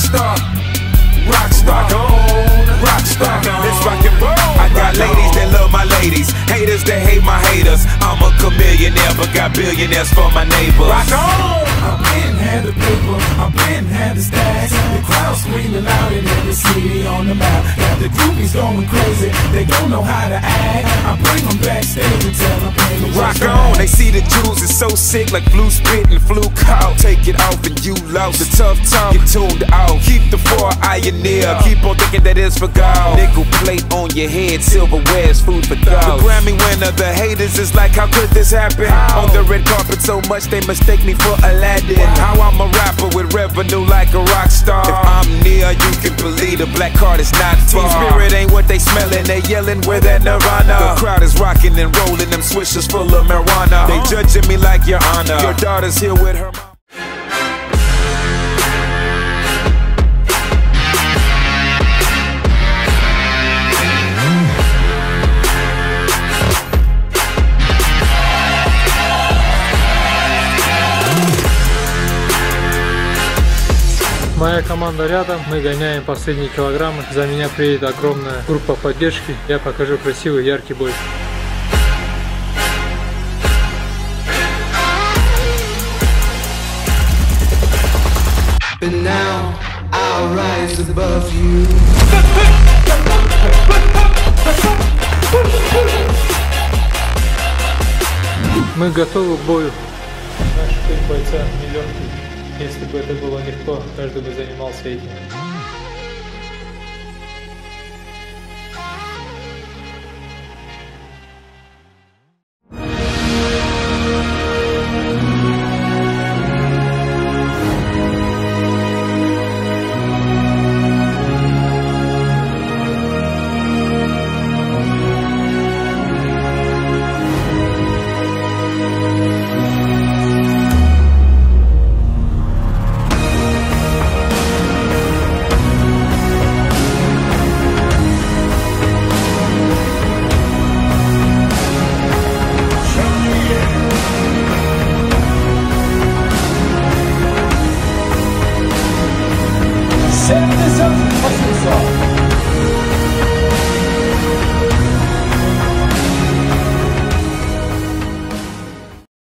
Rockstar, rockstar, rockstar. It's rock and roll. I got ladies that love my ladies, haters that hate my haters. I'm a Chamillionaire, but got billionaires for my neighbors. Rock on. I've been had the paper, I've been had the stacks. The loud in every city on the map. Got the groupies going crazy, they don't know how to act. I bring them backstage and tell them me Rock on, they see the jewels is so sick like flu spit and flu cow. Take it off and you lost. The tough time, get tuned out. Keep the four eye near. Keep on thinking that it's for God. Nickel plate on your head, silverware's food for thought. The Grammy winner, the haters is like, how could this happen? On the red carpet so much they mistake me for Aladdin. How I'm a rapper with revenue like a rock star. If I'm near, you can believe the black card is not far. Team spirit ain't what they smelling, they yelling with that nirvana. The crowd is rocking and rolling them swishers full of marijuana. They uh. judging me like your honor. Your daughter's here with her Моя команда рядом, мы гоняем последние килограммы. За меня приедет огромная группа поддержки. Я покажу красивый, яркий бой. But now I'll rise above you. Мы готовы к бою. Наш путь бойца нелегкий. Если бы это было легко, каждый бы занимался этим. Set this up, what's this up?